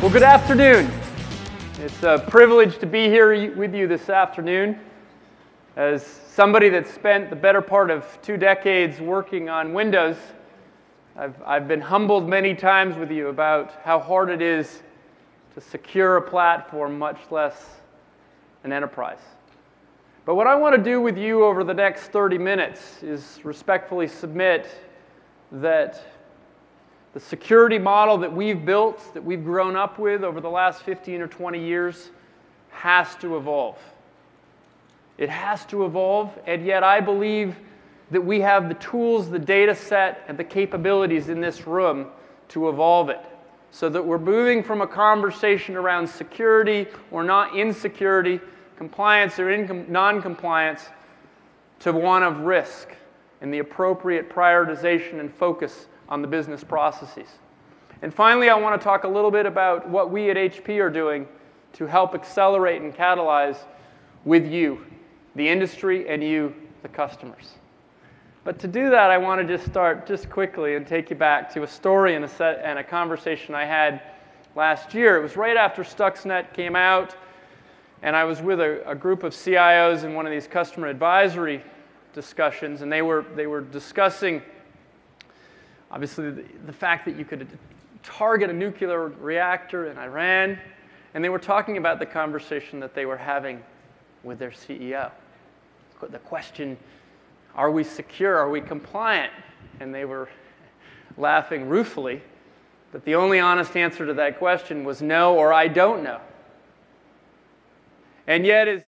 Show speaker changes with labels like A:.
A: Well, good afternoon. It's a privilege to be here with you this afternoon. As somebody that's spent the better part of two decades working on Windows, I've, I've been humbled many times with you about how hard it is to secure a platform, much less an enterprise. But what I want to do with you over the next 30 minutes is respectfully submit that the security model that we've built, that we've grown up with over the last 15 or 20 years, has to evolve. It has to evolve, and yet I believe that we have the tools, the data set, and the capabilities in this room to evolve it so that we're moving from a conversation around security or not insecurity, compliance or non compliance, to one of risk and the appropriate prioritization and focus on the business processes. And finally, I want to talk a little bit about what we at HP are doing to help accelerate and catalyze with you, the industry, and you, the customers. But to do that, I want to just start just quickly and take you back to a story and a, set, and a conversation I had last year. It was right after Stuxnet came out, and I was with a, a group of CIOs in one of these customer advisory discussions, and they were, they were discussing obviously the, the fact that you could target a nuclear reactor in Iran, and they were talking about the conversation that they were having with their CEO. The question, are we secure? Are we compliant? And they were laughing ruefully, that the only honest answer to that question was no or I don't know. And yet, as